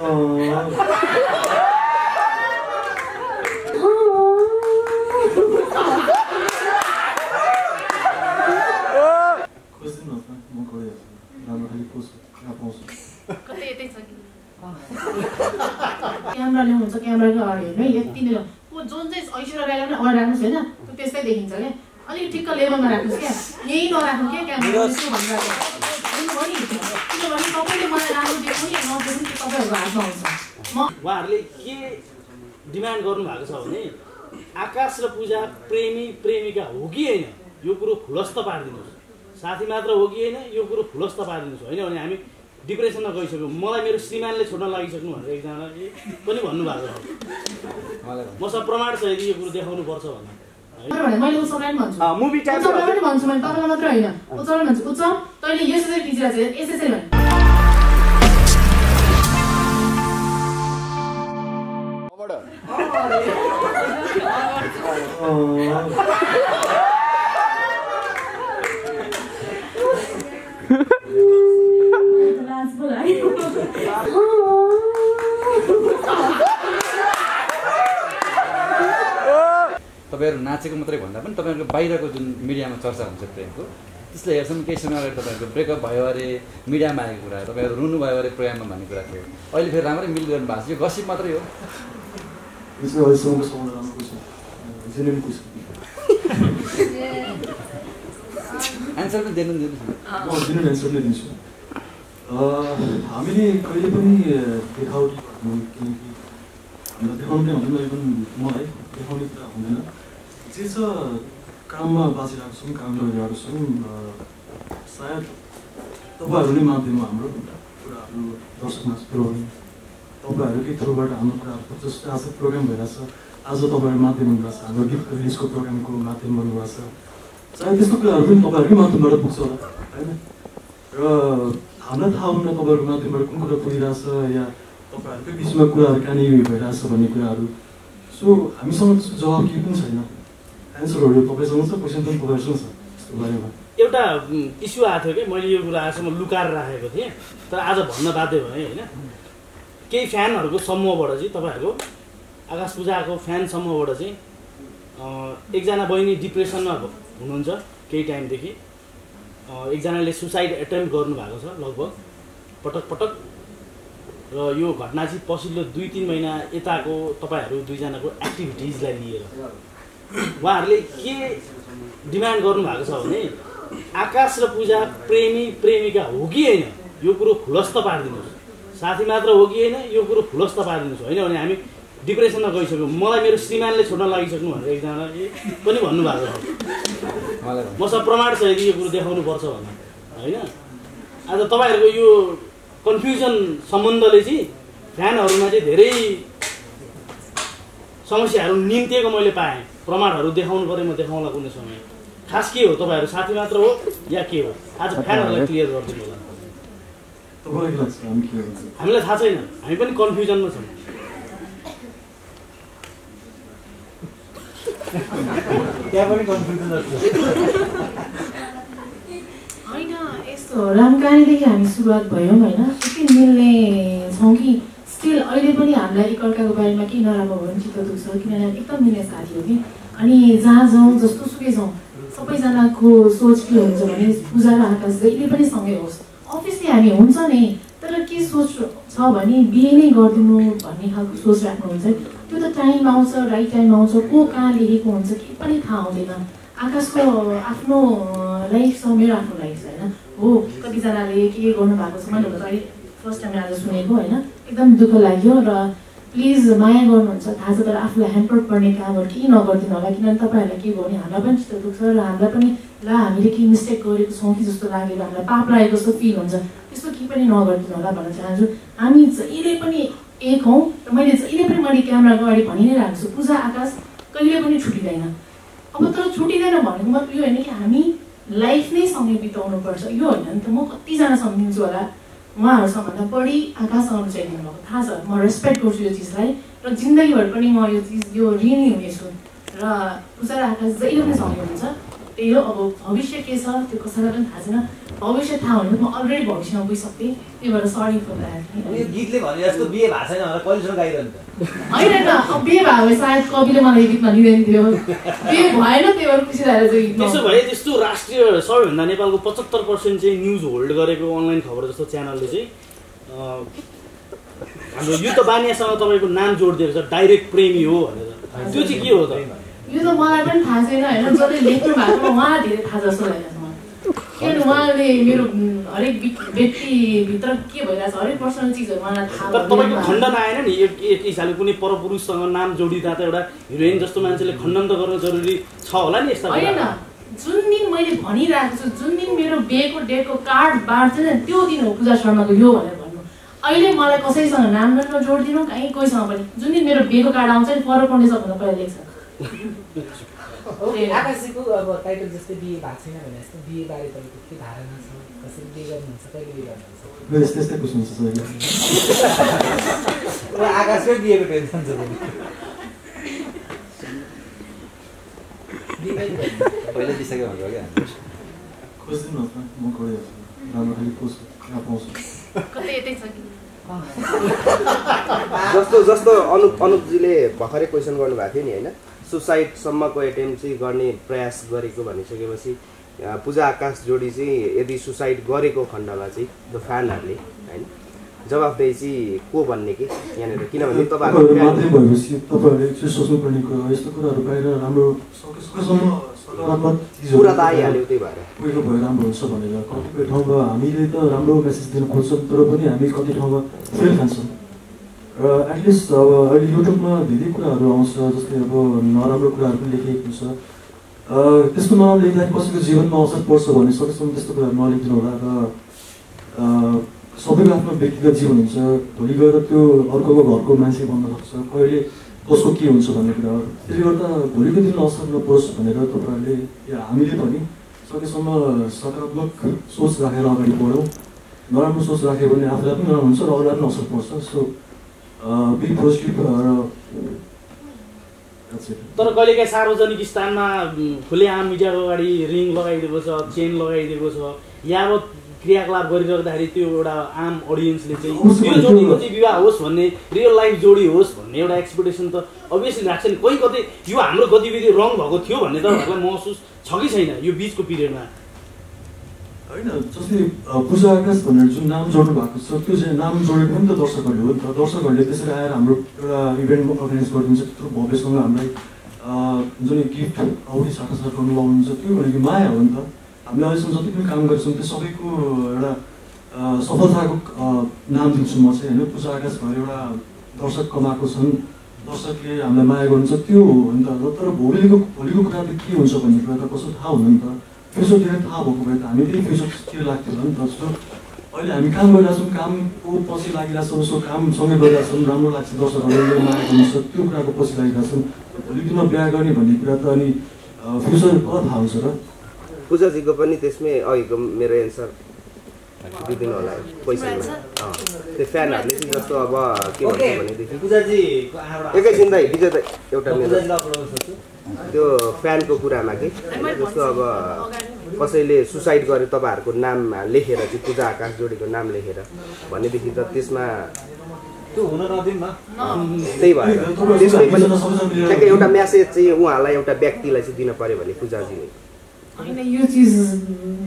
Camera ल्याउनुहुन्छ क्यामेराको अगाडि हेर्नु है। यति नै ऊ जुन चाहिँ ऐश्वर्या राईलाई पनि अगाडि राख्नुहोस् होइन त्यो त्यस्तै देखिन्छ क्या अलिक ठिक्क लेभलमा राख्नुहोस् क्या यही नराख्नु क्या क्यामेरा त्यसो भनिरहेको बुझ्नुभयो नि किनभने तपाईँले मलाई राम्रो देखाउने नदेख्नु त्यो तपाईँहरूको हातमा हुन्छ म उहाँहरूले के डिमान्ड गर्नुभएको छ भने आकाश र पूजा प्रेमी प्रेमिका हो कि होइन यो कुरो खुलस्त पारिदिनुहोस्। साथी मात्र हो कि होइन यो कुरो खुलस्त पारिदिनुहोस्। होइन भने हामी डिप्रेसनमा गइसक्यौँ। मलाई मेरो श्रीमानले छोड्न लागिसक्नु भनेर एकजनाले पनि भन्नुभएको छ। मसँग प्रमाण छ यदि यो कुरो देखाउनु पर्छ भने मैले उचाउलाई पनि भन्छु मुभी टाइप उचाउलाई पनि भन्छु मैले तपाईँलाई मात्र होइन। भन्छु। उचाउ तैँले यसरी खिचिरहेको छ यसरी तपाईँहरू नाचेको मात्रै भन्दा पनि तपाईँहरूको बाहिरको जुन मिडियामा चर्चा हुन्छ प्रेमको त्यसले हेर्छौँ केही समय अगाडि तपाईँहरूको ब्रेकअप भयो अरे मिडियामा आएको कुरा तपाईँहरू रुनुभयो अरे प्रोग्राममा भन्ने कुरा थियो। अहिले फेरि राम्रै मिलिरहनु भएको छ। यो गसिप मात्रै हो। जेन्युन क्वेसन एन्सर पनि दिनु दिनु म जेन्युन एन्सर नै दिन्छु अह, हामीले कहिले पनि देखावटी गर्नु किनकि हामीलाई देखाउनु नै हुँदैन इभन मलाई देखाउने कुरा हुँदैन जे छ काममा बाँचिरहेको छौँ काम गरिरहेको छौँ सायद तपाईँहरू नै माध्यम हो हाम्रो कुराहरू दर्शकमा पुऱ्याउने तपाईँहरूकै थ्रुबाट हाम्रो कुराहरू जस्तै आज प्रोग्राम भइरहेछ आज तपाईँहरू माध्यम हुनुभएको छ हाम्रो गिफ्ट रिलिजको प्रोग्रामको माध्यम बन्नुभएको छ। सायद त्यस्तो कुराहरू पनि तपाईँहरूकै माध्यमबाट पुग्छ होला होइन? र हामीलाई थाहा हुन्न तपाईँहरूको माध्यमबाट कुन कुरा पुगिरहेछ या तपाईँहरूकै बिचमा कुराहरू कहाँनिर भइरहेछ भन्ने कुराहरू। सो हामीसँग जवाब केही पनि छैन। एन्सरहरू तपाईँसँग छ क्वेसन पनि तपाईँहरूसँग छ त्यस्तो बारेमा। एउटा इस्यु आएको थियो कि मैले यो कुरा आजसम्म लुकाएर राखेको थिएँ तर आज भन्न बाध्य भएँ होइन? केही फ्यानहरूको समूहबाट चाहिँ तपाईँहरूको आकाश पूजाको फ्यान समूहबाट चाहिँ एकजना बहिनी डिप्रेसनमा हुनुहुन्छ केही टाइमदेखि। एकजनाले सुसाइड एटेम्प गर्नुभएको छ लगभग पटक पटक। र यो घटना चाहिँ पछिल्लो दुई तिन महिना यताको तपाईँहरू दुईजनाको एक्टिभिटिजलाई लिएर। उहाँहरूले के डिमान्ड गर्नुभएको छ भने आकाश र पूजा प्रेमी प्रेमिका हो कि होइन यो कुरो खुलस्त पारिदिनुहोस्। साथी मात्र हो कि होइन यो कुरो खुलस्त पारिदिनुहोस्। होइन भने हामी डिप्रेसनमा गइसक्यौँ। मलाई मेरो श्रीमानले छोड्न लागिसक्नु भनेर एकजनाले पनि भन्नुभएको छ। मसँग प्रमाण छ यदि यो कुरो देखाउनु पर्छ भने होइन? आज तपाईँहरूको यो कन्फ्युजन सम्बन्धले चाहिँ फ्यानहरूमा चाहिँ धेरै समस्याहरू निम्तिएको मैले पाएँ। प्रमाणहरू देखाउनु पऱ्यो म देखाउँला कुनै समय। खास के हो तपाईँहरू साथी मात्र हो या के हो? आज फ्यानहरूलाई क्लियर गरिदिनु होला तपाईँलाई के लाग्छ हामी के हुन्छ हामीलाई थाहा छैन। हामी पनि कन्फ्युजनमा छौँ। त्यहाँ पनि कन्फ्युजन होइन यस्तो। रामकानीदेखि हामी सुरुवात भयौँ होइन? यति मिल्ने छौँ कि स्टिल अहिले पनि हामीलाई एकअर्काको बारेमा केही नराम्रो भयो भने चित्त दुख्छ किनभने एकदम मिल्ने साथी हो कि? अनि जहाँ जाउँ जस्तो सुकै जाउँ सबैजनाको सोच के हुन्छ भने पूजा र आकाश जहिले पनि सँगै होस्। हामी हुन्छ नि तर के सोच छ भने बिहे नै गरिदिनु भन्ने खालको सोच राख्नुहुन्छ त्यो त टाइम आउँछ राइट टाइम आउँछ को कहाँ लेखेको हुन्छ केही पनि थाहा हुँदैन। आकाशको आफ्नो लाइफ छ मेरो आफ्नो लाइफ छ होइन? हो कतिजनाले के गर्नु भएको छ मैले त अहिले फर्स्ट टाइम आज सुनेको होइन? एकदम दुःख लाग्यो र प्लिज माया गर्नुहुन्छ। थाहा छ तर आफूलाई ह्याम्पर पर्ने कामहरू केही नगरिदिनु होला किनभने तपाईँहरूलाई के गर्ने हामीलाई पनि चित्त दुख्छ र हामीलाई पनि ला हामीले केही मिस्टेक गरेको छौँ कि जस्तो लागेर हामीलाई पाप लागेको जस्तो फिल हुन्छ। त्यस्तो पनि नगरिदिनु होला भन्न चाहन्छु। हामी जहिले पनि एक हौँ र मैले जहिले पनि मैले क्यामेराको अगाडि भनि नै राख्छु। पूजा आकाश कहिले पनि छुटिँदैन। अब तर छुटिँदैन भनेको मतलब यो होइन कि हामी लाइफ नै सँगै बिताउनुपर्छ यो होइन नि त म कतिजना सम्झिन्छु होला। उहाँहरूसँग भन्दा बढी आकाशसँग चाहिँ भएको थाहा छ। म रेस्पेक्ट गर्छु यो चिजलाई र जिन्दगीभर पनि म यो चिज यो ऋणी हुनेछु। र पूजा र आकाश जहिले पनि सँगै हुन्छ त्यही हो। अब भविष्य के छ त्यो कसैलाई पनि थाहा छैन। भविष्य थाहा हुनु म अलरेडी भविष्यमा गइसकेँ त्यही भएर सरी फर द्याट यो गीतले भने जस्तो बिहे भएको छैन भनेर कहिलेसम्म गाइरहनु त? होइन न अब बिहे भयो भने सायद कविले मलाई यो गीतमा लिँदैन थियो। बिहे भएन त्यही भएर खुसी लागेर चाहिँ गीत त्यसो भए त्यस्तो राष्ट्रिय सबैभन्दा नेपालको पचहत्तर पर्सेन्ट चाहिँ न्युज होल्ड गरेको अनलाइन खबर जस्तो च्यानलले चाहिँ अँ, हाम्रो युद्ध बानियासँग तपाईँको नाम जोडिदिएको छ डाइरेक्ट प्रेमी हो भनेर। त्यो चाहिँ के हो त? यो त मलाई पनि थाहा छैन होइन। जसले लेख्नु भएको उहाँलाई धेरै थाहा जस्तो मलाई किनभने उहाँले मेरो हरेक व्यक्तिभित्र के भइरहेको छ हरेक पर्सनल चिजहरू उहाँलाई थाहा तर भएको तपाईँको खण्डन आएन नि एक एक हिसाबले कुनै परपुरुषसँग नाम जोडिँदा त एउटा हिरोइन जस्तो मान्छेले खण्डन त गर्न जरुरी छ होला नि यस्ता होइन जुन दिन मैले भनिरहेको छु जुन दिन मेरो बिहेको डेटको कार्ड बाँड्छ नि त्यो दिन हो पूजा शर्माको यो भनेर भन्नु अहिले मलाई कसैसँग नाम नम्बर जोडिदिनु कहीँ कोहीसँग पनि जुन दिन मेरो बिहेको कार्ड आउँछ नि फरक पर्ने सबभन्दा पहिला लेख्छ ओके आकाशीको अब टाइटल जस्तै बिहे भएको छैन भने जस्तो बिहेबारे तपाईँको के धारणा छ। कसरी बिहे गर्नुहुन्छ कहिले बिहे गर्नुहुन्छ? आकाशकै बिहेको टेन्सन छ फेरि। बिहे कहिले गर्नुहुन्छ? पहिल्यै दिइसक्यो भनेर क्या? खोजिदिनु होस् न म खोइ राम्रो खालि पोस्ट कहाँ पाउँछु कतै यतै छ कि? जस्तो जस्तो अनुप अनुपजीले भर्खरै क्वेसन गर्नुभएको थियो नि होइन? सुसाइडसम्मको एटेम्प चाहिँ गर्ने प्रयास गरेको भनिसकेपछि पूजा आकाश जोडी चाहिँ यदि सुसाइड गरेको खण्डमा चाहिँ द फ्यानहरूले होइन? जवाफदेही चाहिँ को भन्ने कि? यहाँनिर किनभने तपाईँहरू सोच्नुपर्ने कुरा यस्तो कुराहरू बाहिर राम्रो कुरा त आइहाल्यो त्यही भएर। पहिलो भए राम्रो हुन्छ भनेर कतिपय ठाउँमा हामीले त राम्रो मेसेज दिन खोज्छौँ तर पनि हामी कति ठाउँमा फेल खान्छौँ। र एटलिस्ट अब अहिले युट्युबमा धेरै कुराहरू आउँछ जस्तै अब नराम्रो कुराहरू पनि लेखिएको अ, त्यस्तो नलेख्दाखेरि कसैको जीवनमा असर पर्छ भने सकेसम्म त्यस्तो कुराहरू नलेखिदिनु होला र सबैको आफ्नो व्यक्तिगत जीवन हुन्छ। भोलि गएर त्यो अर्कोको घरको मान्छे बन्न सक्छ। कहिले कसको के हुन्छ भन्ने कुरा हो। त्यसले गर्दा भोलिको दिन असर नपरोस् भनेर तपाईँहरूले या हामीले पनि सकेसम्म सकारात्मक सोच राखेर अगाडि बढौँ। नराम्रो सोच राख्यो भने आफूलाई पनि नराम्रो हुन्छ र अरूलाई पनि असर पर्छ। सो तर कहिलेकाहीँ सार्वजनिक स्थानमा उम्, खुलेआम मिडियाको अगाडि रिङ लगाइदिएको छ चेन लगाइदिएको छ यावत क्रियाकलाप गरिराख्दाखेरि त्यो एउटा आम अडियन्सले चाहिँ यो जोडीको चाहिँ विवाह होस् भन्ने रियल लाइफ जोडी होस् भन्ने एउटा एक्सपेक्टेसन त अभियसली राख्छ नि। कोही कतै यो हाम्रो गतिविधि रङ भएको थियो भन्ने तपाईँहरूलाई महसुस छ कि छैन यो बिचको पिरियडमा होइन जस्तै पूजा आकाश भनेर जुन नाम जोड्नु भएको छ त्यो चाहिँ नाम जोडेको पनि त दर्शकहरूले हो। त दर्शकहरूले त्यसरी आएर हाम्रो एउटा इभेन्ट अर्गनाइज गरिदिन्छ। त्यत्रो भव्यसँग हामीलाई जुन गिफ्ट औरी साटासाट गर्नु लाउनुहुन्छ त्यो भनेको माया हो नि त। हामीले अहिलेसम्म जति पनि काम गरेछौँ त्यो सबैको एउटा सफलताको नाम दिन्छु म चाहिँ होइन। पूजा आकाश भएर एउटा दर्शक कमाएको छन्। दर्शकले हामीलाई माया गर्नुहुन्छ त्यो हो नि त। तर भोलिको भोलिको कुरा त के हुन्छ भन्ने कुरा त कसो थाहा नि त। फ्युचरतिर थाहा भएको भए त हामी त्यही फ्युचरतिर लाग्थ्यो होला नि त सो अहिले हामी काम गरिरहेछौँ कामको पछि लागिरहेछौँ सो कामसँगै गरिरहेछौँ राम्रो लाग्छ दर्शकहरूले माया गर्नुहुन्छ त्यो कुराको पछि लागिरहेछौँ भोलि दिनमा बिहा गर्ने भन्ने कुरा त अनि फ्युचर कता थाहा हुन्छ र पूजाजीको पनि त्यसमै अघिको मेरो एन्सर दिइदिनु होला अँ, त्यो फ्यानहरूले चाहिँ जस्तो अब के भन्छ भनेदेखि एकैछिन दाइ विजय दाइ एउटा म मेरो त्यो फ्यानको कुरामा कि? जस्तो अब कसैले सुसाइड गरे तपाईँहरूको नाम लेखेर चाहिँ पूजा आकाश जोडीको नाम लेखेर भनेदेखि त त्यसमा त्यही भएर। त्यसमै पनि ठ्याक्कै एउटा म्यासेज चाहिँ उहाँलाई एउटा व्यक्तिलाई चाहिँ दिन पऱ्यो भने पूजाजीले। होइन यो चिज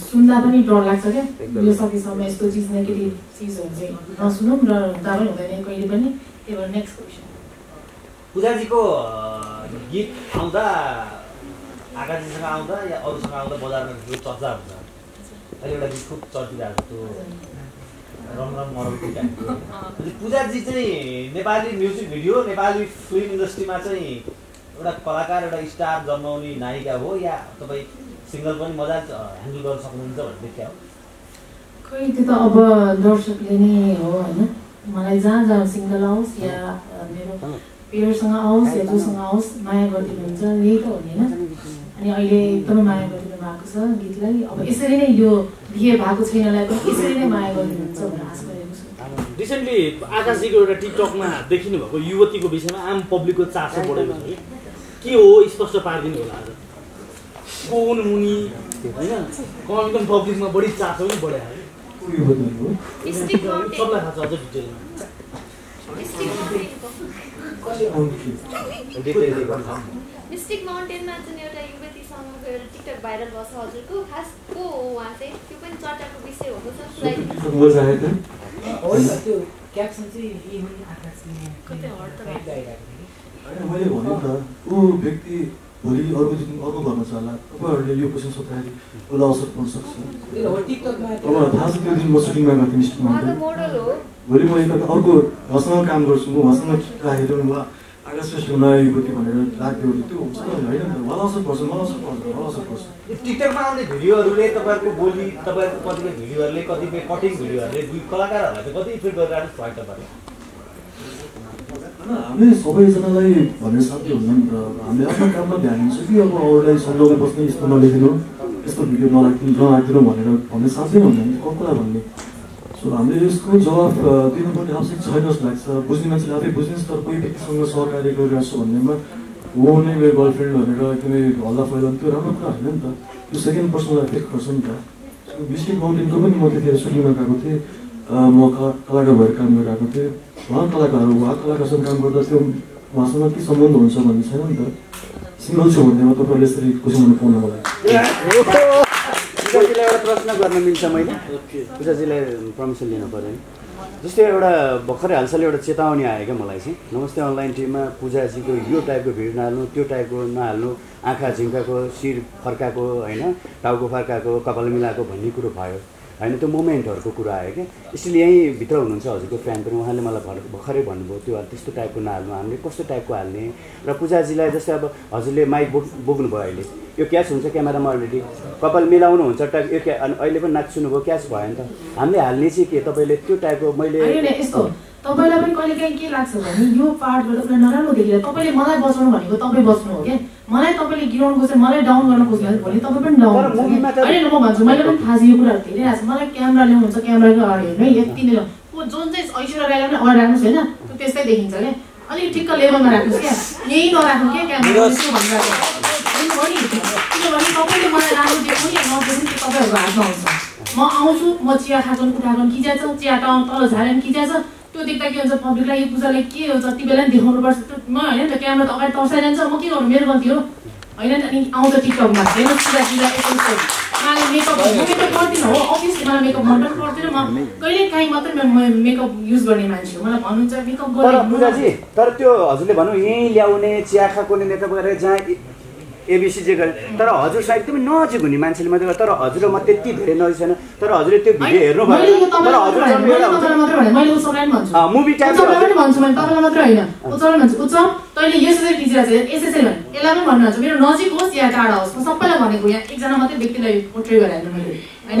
सुन्दा पनि डर लाग्छ क्या। यो सकेसम्म यस्तो चिज नेगेटिभ चिजहरू चाहिँ नसुनौँ र हुँदा पनि हुँदैन कहिले पनि। त्यही भएर नेक्स्ट क्वेसन पूजाजीको गीत आउँदा आकाशजीसँग आउँदा या अरूसँग आउँदा बजारमा त्यो चर्चा हुन्छ अहिले एउटा गीत खुब चर्चिरहेको थियो रम रम अनि पूजाजी चाहिँ Nepali music video Nepali film इन्डस्ट्रीमा चाहिँ एउटा कलाकार एउटा स्टार जन्माउने नायिका हो या तपाईँ सिङ्गल पनि मजा ह्यान्डल गर्न सक्नुहुन्छ भन्ने देखिया हो खै त्यो त अब दर्शकले नै हो होइन मलाई जहाँ जहाँ सिङ्गल आओस् या मेरो पेयरसँग आओस् या जोसँग आओस् माया गरिदिनुहुन्छ यही त हो नि होइन अनि अहिले एकदमै माया गरिदिनु भएको छ गीतलाई अब यसरी नै यो बिहे भएको छैनलाई पनि यसरी नै माया गरिदिनुहुन्छ भनेर आशा गरेको छु रिसेन्टली आकाशजीको एउटा टिकटकमा देखिनु भएको युवतीको विषयमा आम पब्लिकको चासो बढेको छ कि के हो? स्पष्ट पारिदिनु होला आज। कोन मुनि? होइन? कमिकन पब्लिकमा बढी चासो पनि बढायो सबलाई थाहा छ अझ डिटेलमा मिस्टिक माउन्टेनमा जुन एउटा युवतीसँगको एउटा टिकटक भाइरल भएको छ हजुरको खास को हो उहाँ चाहिँ? त्यो पनि चर्चाको विषय हो होइन त्यो क्याप्सन चाहिँ मैले भने त ऊ व्यक्ति भोलि अर्को दिन अर्को घरमा छ होला तपाईँहरूले यो क्वेसन सोद्धाखेरि उसलाई असर पर्न सक्छ तपाईँलाई थाहा छ त्यो दिन म सुटिङमा गएको थिएँ निश्चित उहाँ त मान्छु मोडल हो भोलि म एकता अर्को उहाँसँग काम गर्छु म उहाँसँग राखेर आकाश श्रेष्ठ नयाँ युवती भनेर राख्यो भने त्यो हुन्छ होइन नि त मलाई असर पर्छ मलाई असर पर्छ मलाई असर पर्छ यो टिकटकमा आउने भिडियोहरूले तपाईँहरूको बोली तपाईँहरूको कतिपय भिडियोहरूले कतिपय कटिङ भिडियोहरूले दुई कलाकारहरूलाई चाहिँ कति इफेक्ट गरिरहेको छ तपाईँहरूले हामीले सबैजनालाई भन्ने हुन्न नि त हामीले आफ्नो काममा ध्यान दिन्छ कि अब अरूलाई सम्झाउँदै बस्ने यस्तो नलेखिनु यस्तो भिडियो नराखिदिनु नराखिदिनु भनेर भन्ने साध्य हुन्न नि कसलाई भन्ने सो हामीले यसको जवाब दिनुपर्ने आवश्यक छैन जस्तो लाग्छ बुझ्ने मान्छेले आफै बुझ्ने तर कोही व्यक्तिसँग सहकार्य गरिरहेको छु भन्नेमा हो नै मेरो गर्लफ्रेन्ड भनेर एकदमै हल्ला फैलाउनु त्यो राम्रो कुरा होइन नि त त्यो सेकेन्ड पर्सनलाई एफेक्ट गर्छ नि त मिस्टिक माउन्टेनको पनि म त्यतिखेर सुटिङमा गएको थिएँ म कला कलाकार भएर काम गरिरहेको थिएँ। उहाँ कलाकार उहाँ कलाकारसँग काम गर्दा त्यो उहाँसँग के सम्बन्ध हुन्छ भन्ने छैन नि त। सिङ्गल छु भन्नेमा तपाईँहरूले यसरी खुसी हुनु पाउनु पूजाजीलाई एउटा प्रश्न गर्न मिल्छ मैले। पूजाजीलाई पर्मिसन लिनु पऱ्यो जस्तै एउटा भर्खरै हालसाल एउटा चेतावनी आयो क्या मलाई चाहिँ। नमस्ते अनलाइन टिममा पूजाजीको यो टाइपको भिड नहाल्नु त्यो टाइपको नहाल्नु आँखा झिङ्काको शिर फर्काएको होइन टाउको फर्काएको कपाल मिलाएको भन्ने कुरो भयो। होइन त्यो मोमेन्टहरूको कुरा आयो क्या यसले यहीँ भित्र हुनुहुन्छ हजुरको फ्यान पनि। उहाँले मलाई भर भर्खरै भन्नुभयो त्यो त्यस्तो टाइपको नहाल्नु हामीले कस्तो टाइपको हाल्ने? र पूजाजीलाई जस्तै अब हजुरले माइक बोक बोक्नुभयो अहिले। यो क्याच हुन्छ क्यामेरामा अलरेडी। कपाल मिलाउनु हुन्छ टाइप यो क्या अहिले पनि नाच सुन्नुभयो क्याच भयो नि त। हामीले हाल्ने चाहिँ के? तपाईँले त्यो टाइपको मैले तपाईँलाई पनि कहिले काहीँ के लाग्छ भने यो पार्टबाट उसलाई नराम्रो देखेर तपाईँले मलाई बचाउनु भनेको तपाईँ बच्नु हो क्या? मलाई तपाईँले गिराउनु खोज्छ मलाई डाउन गर्न खोज्यो भने तपाईँ पनि डाउन होइन म भन्छु मैले पनि थाहा छ यो कुराहरू धेरै आएको छ। मलाई क्यामेरा ल्याउनुहुन्छ क्यामेराको अगाडि हेर्नु है? यति नै। को जुन चाहिँ ऐश्वर्या राईलाई पनि अगाडि राख्नुहोस् होइन? त्यो त्यस्तै देखिन्छ क्या। अलिक ठिक्क लेभलमा राख्नुहोस् क्या। यहीँ नराख्नु क्या क्यामेरा नि किनभने तपाईँले मलाई राम्रो देख्नु कि नदेख्नु त्यो तपाईँहरूको हातमा हुन्छ। म आउँछु म चिया खाएको उठाएको खिच्याछ चिया टाउन तल झारेर खिच्याछ त्यो देख्दा के हुन्छ पब्लिकलाई यो पूजालाई के हो जति बेला नि पर्छ त्यो म होइन नि त क्यामेरा त अगाडि तर्साइरहन्छ म के गर्नु? मेरो गल्ती हो। होइन नि अनि आउँछ टिकटकमा हेर्नुहोस् पूजा पूजा उहाँले मेकअप मेकअप गर्दिनँ हो अभियसली मलाई मेकअप मन पनि पर्दैन। म कहिले काहीँ मात्रै म मेकअप युज गर्ने मान्छे हो। मलाई भन्नुहुन्छ मेकअप पूजाजी तर त्यो हजुरले भनौँ यहीँ ल्याउने चिया खाएको नेता गरेर जहाँ एबिसी जे गरे तर हजुर सायद एकदमै नजिक हुने मान्छेले मात्रै तर हजुर म त्यति धेरै नजिक छैन तर हजुरले त्यो भिडियो हेर्नु भयो मुभी टाइप भन्छु। भने तपाईँलाई मात्रै होइन। उचाउनु भन्छु। तैँले यसरी खिचिरहेको छ यसरी भन् यसलाई पनि भन्नुहुन्छ मेरो नजिक होस् या टाढा होस् म सबैलाई भनेको यहाँ एकजना मात्रै व्यक्तिलाई पोट्रे गराइहाल्नु मैले। होइन?